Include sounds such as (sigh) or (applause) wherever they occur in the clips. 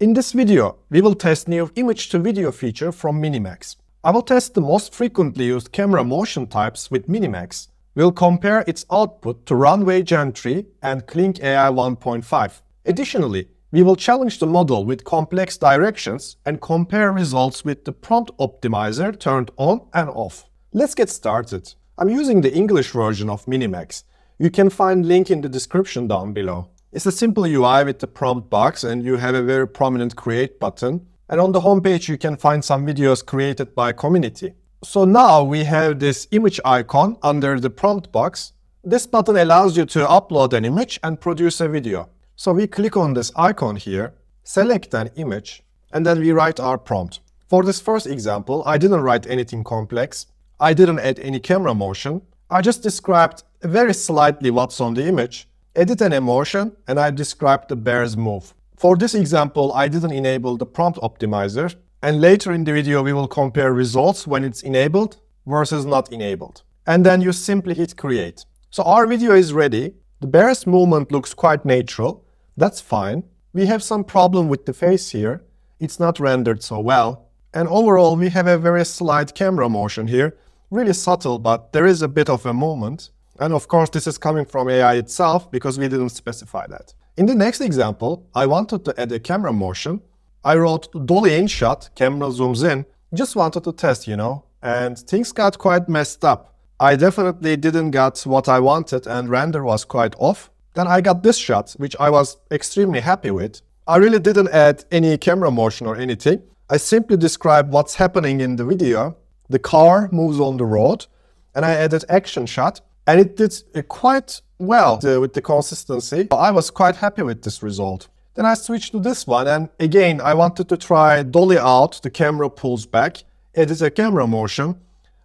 In this video, we will test new image-to-video feature from Minimax. I will test the most frequently used camera motion types with Minimax. We'll compare its output to Runway Gen 3 and Kling AI 1.5. Additionally, we will challenge the model with complex directions and compare results with the prompt optimizer turned on and off. Let's get started. I'm using the English version of Minimax. You can find link in the description down below. It's a simple UI with the prompt box and you have a very prominent create button. And on the homepage you can find some videos created by community. So now we have this image icon under the prompt box. This button allows you to upload an image and produce a video. So we click on this icon here, select an image, and then we write our prompt. For this first example, I didn't write anything complex. I didn't add any camera motion. I just described very slightly what's on the image edit an emotion, and I described the bear's move. For this example, I didn't enable the prompt optimizer, and later in the video we will compare results when it's enabled versus not enabled. And then you simply hit create. So our video is ready. The bear's movement looks quite natural. That's fine. We have some problem with the face here. It's not rendered so well. And overall, we have a very slight camera motion here. Really subtle, but there is a bit of a movement. And of course, this is coming from AI itself because we didn't specify that. In the next example, I wanted to add a camera motion. I wrote dolly in shot, camera zooms in, just wanted to test, you know, and things got quite messed up. I definitely didn't get what I wanted and render was quite off. Then I got this shot, which I was extremely happy with. I really didn't add any camera motion or anything. I simply described what's happening in the video. The car moves on the road and I added action shot and it did uh, quite well uh, with the consistency. I was quite happy with this result. Then I switched to this one and again I wanted to try dolly out, the camera pulls back, It is a camera motion,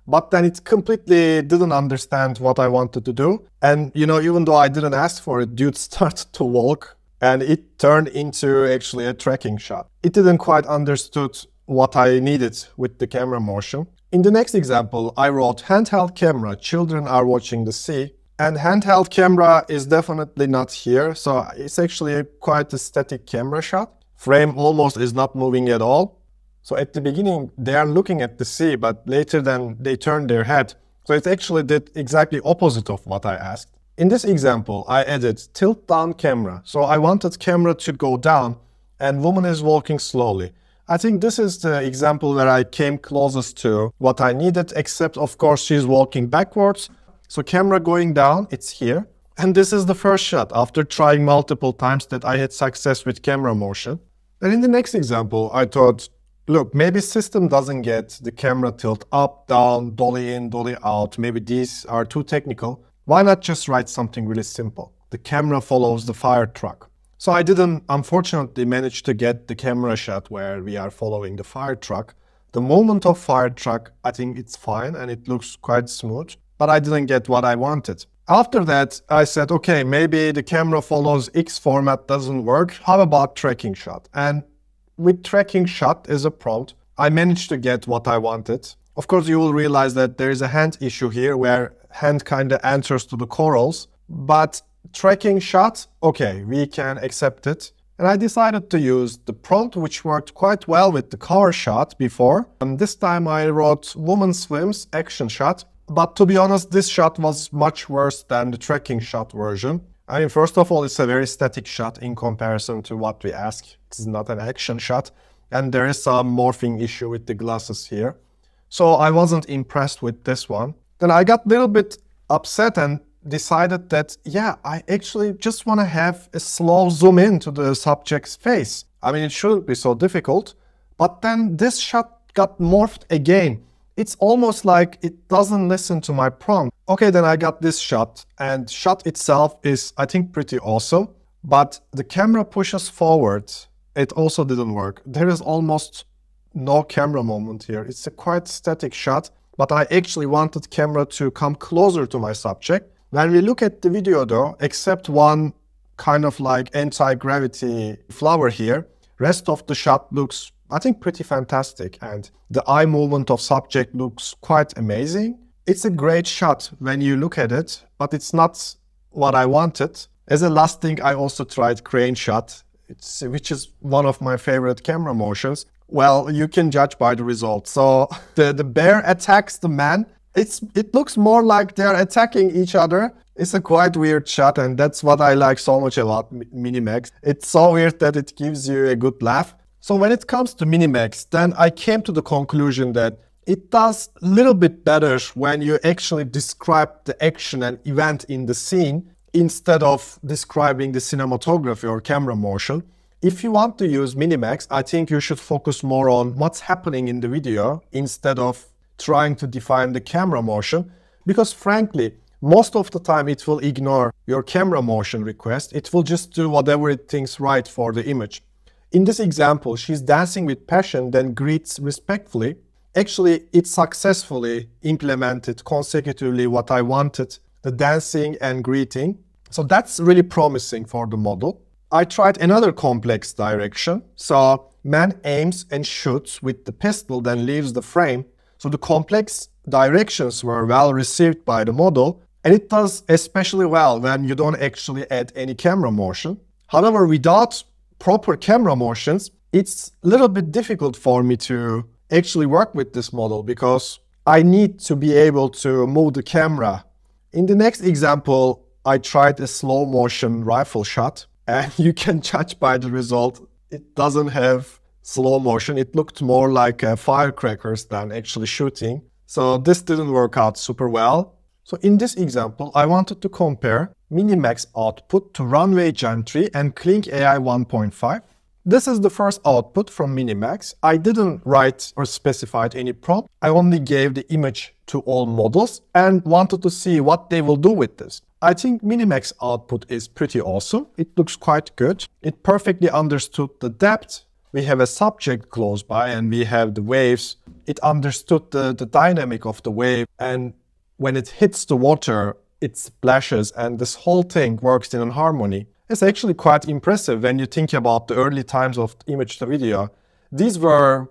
but then it completely didn't understand what I wanted to do. And you know, even though I didn't ask for it, dude (laughs) started to walk and it turned into actually a tracking shot. It didn't quite understood what I needed with the camera motion. In the next example, I wrote handheld camera, children are watching the sea. And handheld camera is definitely not here, so it's actually quite a static camera shot. Frame almost is not moving at all. So at the beginning, they are looking at the sea, but later then they turn their head. So it actually did exactly opposite of what I asked. In this example, I added tilt down camera. So I wanted camera to go down and woman is walking slowly. I think this is the example where I came closest to what I needed, except of course she's walking backwards. So camera going down, it's here. And this is the first shot after trying multiple times that I had success with camera motion. And in the next example, I thought, look, maybe system doesn't get the camera tilt up, down, dolly in, dolly out. Maybe these are too technical. Why not just write something really simple? The camera follows the fire truck. So I didn't, unfortunately, manage to get the camera shot where we are following the fire truck. The moment of fire truck, I think it's fine and it looks quite smooth, but I didn't get what I wanted. After that, I said, okay, maybe the camera follows X format doesn't work. How about tracking shot? And with tracking shot as a prompt, I managed to get what I wanted. Of course, you will realize that there is a hand issue here where hand kind of answers to the corals, but tracking shot, okay, we can accept it. And I decided to use the prompt which worked quite well with the car shot before. And this time I wrote woman swims action shot. But to be honest, this shot was much worse than the tracking shot version. I mean, first of all, it's a very static shot in comparison to what we ask. It's not an action shot. And there is some morphing issue with the glasses here. So I wasn't impressed with this one. Then I got a little bit upset and decided that, yeah, I actually just want to have a slow zoom in to the subject's face. I mean, it shouldn't be so difficult. But then this shot got morphed again. It's almost like it doesn't listen to my prompt. Okay, then I got this shot, and shot itself is, I think, pretty awesome. But the camera pushes forward. It also didn't work. There is almost no camera moment here. It's a quite static shot, but I actually wanted camera to come closer to my subject. When we look at the video though, except one kind of like anti-gravity flower here, rest of the shot looks, I think, pretty fantastic. And the eye movement of subject looks quite amazing. It's a great shot when you look at it, but it's not what I wanted. As a last thing, I also tried crane shot. which is one of my favorite camera motions. Well, you can judge by the result. So (laughs) the, the bear attacks the man. It's it looks more like they're attacking each other. It's a quite weird shot, and that's what I like so much about Minimax. It's so weird that it gives you a good laugh. So when it comes to Minimax, then I came to the conclusion that it does a little bit better when you actually describe the action and event in the scene instead of describing the cinematography or camera motion. If you want to use Minimax, I think you should focus more on what's happening in the video instead of trying to define the camera motion because frankly, most of the time it will ignore your camera motion request. It will just do whatever it thinks right for the image. In this example, she's dancing with passion, then greets respectfully. Actually, it successfully implemented consecutively what I wanted, the dancing and greeting. So that's really promising for the model. I tried another complex direction. So man aims and shoots with the pistol, then leaves the frame. So the complex directions were well received by the model, and it does especially well when you don't actually add any camera motion. However, without proper camera motions, it's a little bit difficult for me to actually work with this model because I need to be able to move the camera. In the next example, I tried a slow motion rifle shot and (laughs) you can judge by the result. It doesn't have slow motion. It looked more like uh, firecrackers than actually shooting. So this didn't work out super well. So in this example, I wanted to compare Minimax output to Runway Gen 3 and Kling AI 1.5. This is the first output from Minimax. I didn't write or specify any prompt. I only gave the image to all models and wanted to see what they will do with this. I think Minimax output is pretty awesome. It looks quite good. It perfectly understood the depth. We have a subject close by and we have the waves. It understood the, the dynamic of the wave and when it hits the water, it splashes and this whole thing works in harmony. It's actually quite impressive when you think about the early times of image to video. These were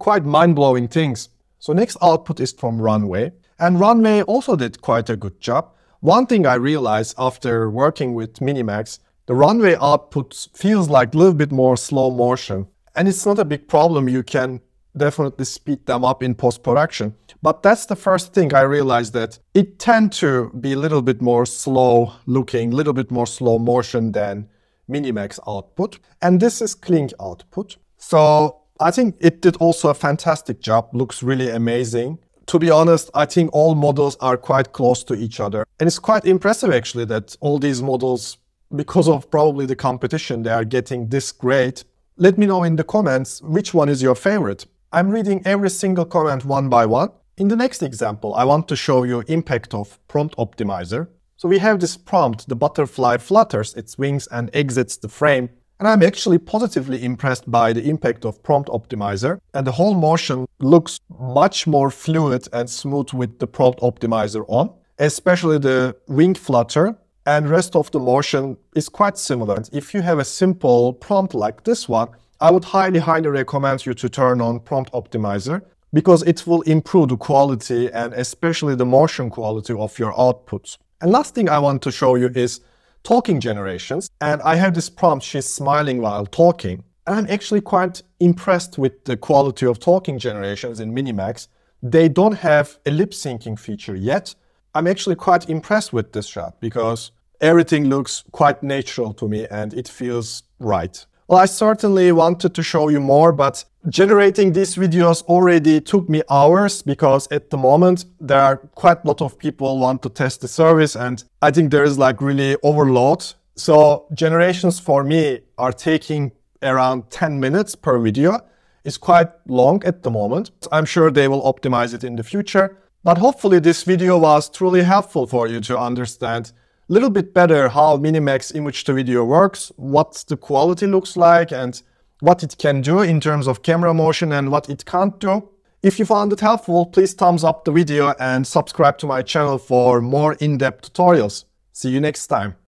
quite mind-blowing things. So next output is from Runway. And Runway also did quite a good job. One thing I realized after working with Minimax, the runway output feels like a little bit more slow motion. And it's not a big problem. You can definitely speed them up in post-production. But that's the first thing I realized that it tend to be a little bit more slow looking, a little bit more slow motion than Minimax output. And this is Kling output. So I think it did also a fantastic job, looks really amazing to be honest, I think all models are quite close to each other. And it's quite impressive actually that all these models, because of probably the competition, they are getting this great. Let me know in the comments which one is your favorite. I'm reading every single comment one by one. In the next example, I want to show you impact of prompt optimizer. So we have this prompt, the butterfly flutters its wings and exits the frame. And I'm actually positively impressed by the impact of Prompt Optimizer. And the whole motion looks much more fluid and smooth with the Prompt Optimizer on, especially the wing flutter and rest of the motion is quite similar. And if you have a simple prompt like this one, I would highly, highly recommend you to turn on Prompt Optimizer because it will improve the quality and especially the motion quality of your outputs. And last thing I want to show you is talking generations. And I have this prompt, she's smiling while talking. And I'm actually quite impressed with the quality of talking generations in Minimax. They don't have a lip syncing feature yet. I'm actually quite impressed with this shot because everything looks quite natural to me and it feels right. Well, I certainly wanted to show you more, but generating these videos already took me hours because at the moment there are quite a lot of people want to test the service and I think there is like really overload. So generations for me are taking around 10 minutes per video. It's quite long at the moment. I'm sure they will optimize it in the future. But hopefully this video was truly helpful for you to understand a little bit better how Minimax image to video works, what the quality looks like and what it can do in terms of camera motion and what it can't do. If you found it helpful, please thumbs up the video and subscribe to my channel for more in-depth tutorials. See you next time.